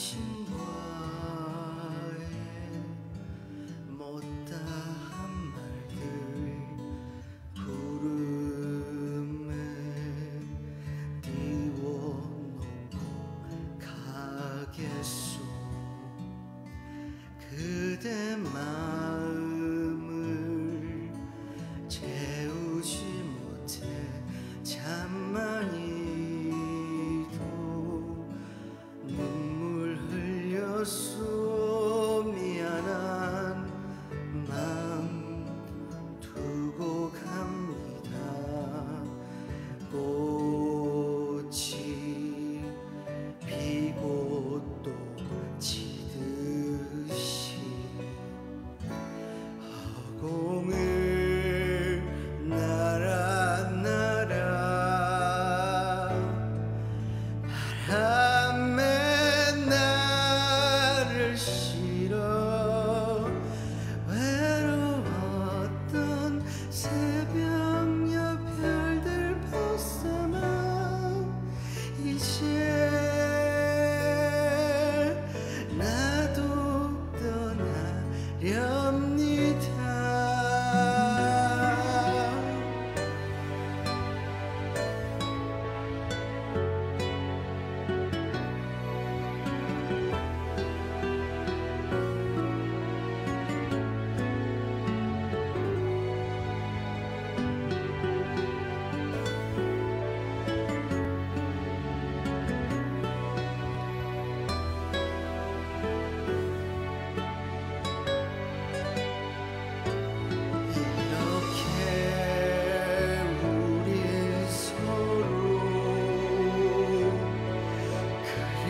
心。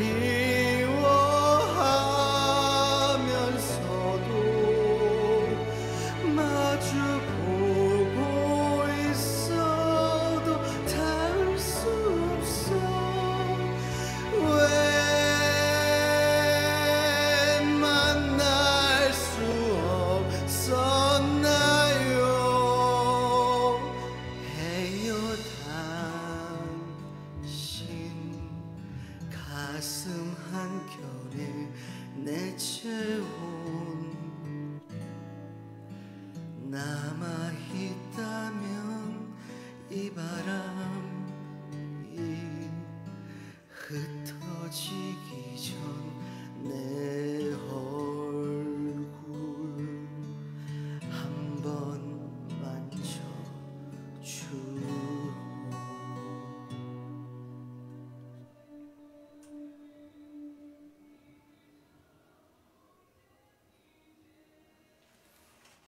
here. Iba